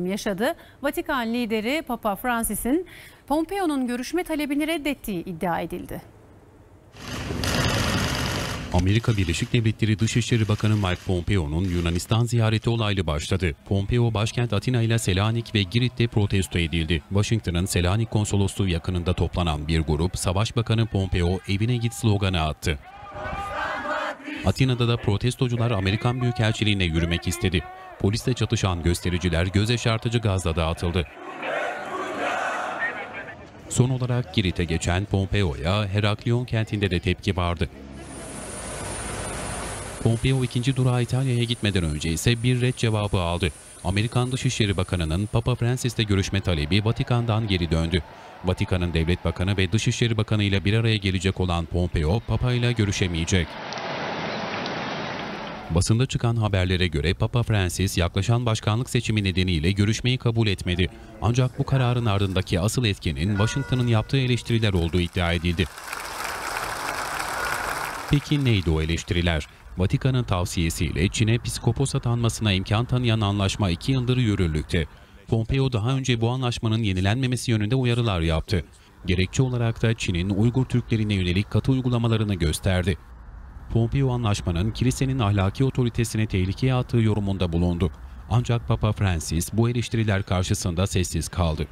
yaşadı. Vatikan lideri Papa Francis'in Pompeo'nun görüşme talebini reddettiği iddia edildi. Amerika Birleşik Devletleri Dışişleri Bakanı Mike Pompeo'nun Yunanistan ziyareti olaylı başladı. Pompeo başkent Atina ile Selanik ve Girit'te protesto edildi. Washington'ın Selanik konsolosluğu yakınında toplanan bir grup, Savaş Bakanı Pompeo evine git sloganı attı. Atina'da da protestocular Amerikan Büyükelçiliğine yürümek istedi. Polisle çatışan göstericiler göz yaşartıcı gazla dağıtıldı. Son olarak Girit'e geçen Pompeo'ya Heraklion kentinde de tepki vardı. Pompeo ikinci durağa İtalya'ya gitmeden önce ise bir red cevabı aldı. Amerikan Dışişleri Bakanı'nın Papa Francis'le görüşme talebi Vatikan'dan geri döndü. Vatikan'ın devlet bakanı ve Dışişleri Bakanı ile bir araya gelecek olan Pompeo, Papa ile görüşemeyecek. Basında çıkan haberlere göre Papa Francis yaklaşan başkanlık seçimi nedeniyle görüşmeyi kabul etmedi. Ancak bu kararın ardındaki asıl etkenin Washington'ın yaptığı eleştiriler olduğu iddia edildi. Peki neydi o eleştiriler? Vatikan'ın tavsiyesiyle Çin'e psikopos atanmasına imkan tanıyan anlaşma iki yıldır yürürlükte. Pompeo daha önce bu anlaşmanın yenilenmemesi yönünde uyarılar yaptı. Gerekçe olarak da Çin'in Uygur Türklerine yönelik katı uygulamalarını gösterdi. Pompeo anlaşmanın kilisenin ahlaki otoritesini tehlikeye attığı yorumunda bulundu. Ancak Papa Francis bu eleştiriler karşısında sessiz kaldı.